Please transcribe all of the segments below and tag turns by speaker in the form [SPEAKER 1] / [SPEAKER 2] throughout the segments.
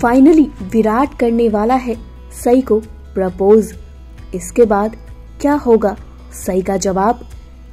[SPEAKER 1] Finally Virat करने वाला है सई को प्रपोज। इसके बाद क्या होगा? सई का जवाब,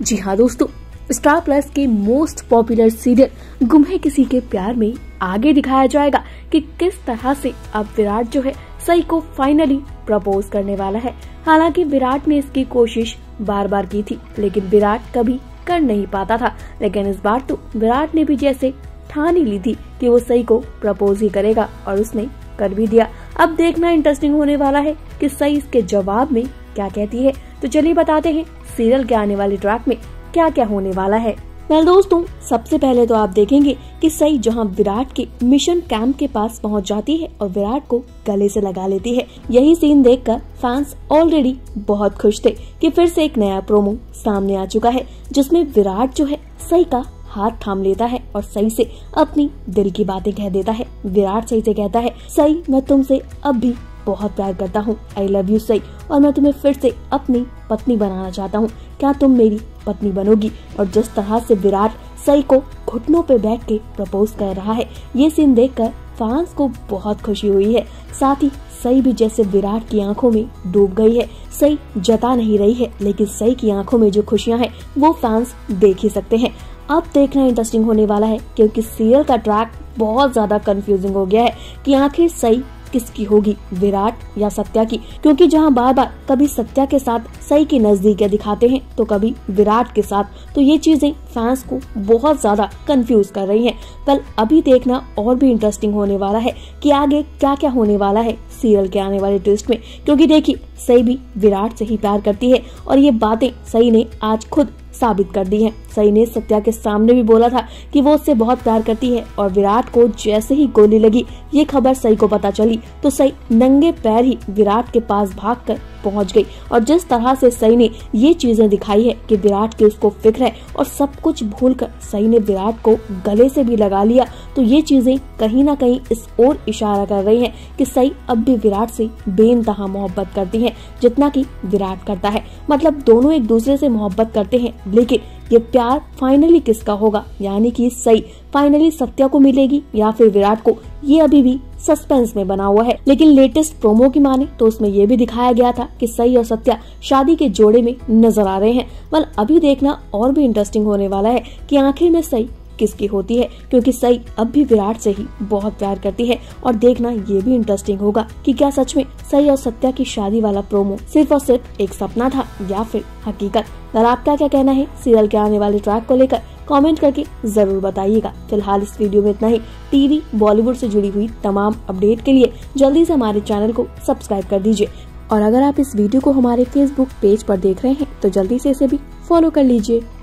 [SPEAKER 1] जी हाँ दोस्तों स्टार प्लस के मोस्ट पॉपुलर सीरियल गुम है किसी के प्यार में आगे दिखाया जाएगा कि किस तरह से अब विराट जो है सई को फाइनली प्रपोज करने वाला है। हालाँकि विराट ने इसकी कोशिश बार बार की थी, लेकिन विराट कभी कर नहीं पाता था। लेकिन इस बार तो विराट ने भी जैसे ठान ही ली थी कि वो सई को प्रपोज ही करेगा और उसने कर भी दिया। अब देखना इंटरेस्टिंग होने वाला है कि सई इसके जवाब में क्या कहती है। तो चलिए बताते हैं सीरियल के आने वाले ट्रैक में क्या क्या होने वाला है। वेल दोस्तों, सबसे पहले तो आप देखेंगे कि सई जहाँ विराट के मिशन कैंप के पास पहुँच जाती है और विराट को गले से लगा लेती है। यही सीन देखकर फैंस ऑलरेडी बहुत खुश थे कि फिर से एक नया प्रोमो सामने आ चुका है, जिसमें विराट जो है सई का हाथ थाम लेता है और सही से अपनी दिल की बातें कह देता है। विराट सही से कहता है, सही, मैं तुमसे अब भी बहुत प्यार करता हूँ। आई लव यू सही। और मैं तुम्हें फिर से अपनी पत्नी बनाना चाहता हूँ। क्या तुम मेरी पत्नी बनोगी? और जिस तरह से विराट सई को घुटनों पे बैठ के प्रपोज कर रहा है, ये सीन देखकर फैंस को बहुत खुशी हुई है। साथ ही सई भी जैसे विराट की आँखों में डूब गई है। सई जता नहीं रही है, लेकिन सई की आँखों में जो खुशियाँ हैं, वो फैंस देख ही सकते हैं। अब देखना इंटरेस्टिंग होने वाला है, क्योंकि सीरियल का ट्रैक बहुत ज़्यादा कंफ्यूजिंग हो गया है कि आखिर सही किसकी होगी? विराट या सत्या की? क्योंकि जहाँ बार बार कभी सत्या के साथ सही की नजदीकियाँ दिखाते हैं तो कभी विराट के साथ। तो ये चीज़ें फैंस को बहुत ज़्यादा कंफ्यूज कर रही हैं। कल अभी देखना और भी इंटरेस्टिंग होने वाला है कि आगे क्या क्या होने वाला है। सीरियल के आने वाले ट्विस्ट में। क्योंकि देखिए, सई भी विराट से ही प्यार करती है और ये बातें सई ने आज खुद साबित कर दी है। सई ने सत्या के सामने भी बोला था कि वो उससे बहुत प्यार करती है और विराट को जैसे ही गोली लगी, ये खबर सई को पता चली। तो सई नंगे पैर ही विराट के पास भागकर पहुँच गई और जिस तरह से सई ने ये चीज़ें दिखाई है कि विराट की उसको फ़िक्र है और सब कुछ भूलकर सई ने विराट को गले से भी लगा लिया तो ये चीज़ें कहीं ना कहीं इस ओर इशारा कर रही हैं कि सई अब भी विराट से बेनतहा मोहब्बत करती है, जितना की विराट करता है। मतलब दोनों एक दूसरे से मोहब्बत करते हैं, लेकिन ये प्यार फाइनली किसका होगा? यानी कि सही फाइनली सत्या को मिलेगी या फिर विराट को? ये अभी भी सस्पेंस में बना हुआ है। लेकिन लेटेस्ट प्रोमो की माने तो उसमें ये भी दिखाया गया था कि सई और सत्या शादी के जोड़े में नज़र आ रहे हैं। वल अभी देखना और भी इंटरेस्टिंग होने वाला है कि आखिर में सई किसकी होती है, क्योंकि सई अब भी विराट से ही बहुत प्यार करती है। और देखना ये भी इंटरेस्टिंग होगा कि क्या सच में सई और सत्या की शादी वाला प्रोमो सिर्फ़ और सिर्फ़ एक सपना था या फिर हकीकत? और आपका क्या कहना है? सीरियल के आने वाले ट्रैक को लेकर। कमेंट करके ज़रूर बताइएगा। फ़िलहाल इस वीडियो में इतना ही। टीवी, बॉलीवुड से जुड़ी हुई तमाम अपडेट के लिए जल्दी से हमारे चैनल को सब्सक्राइब कर दीजिए। और अगर आप इस वीडियो को हमारे फेसबुक पेज पर देख रहे हैं तो जल्दी से इसे भी फॉलो कर लीजिए।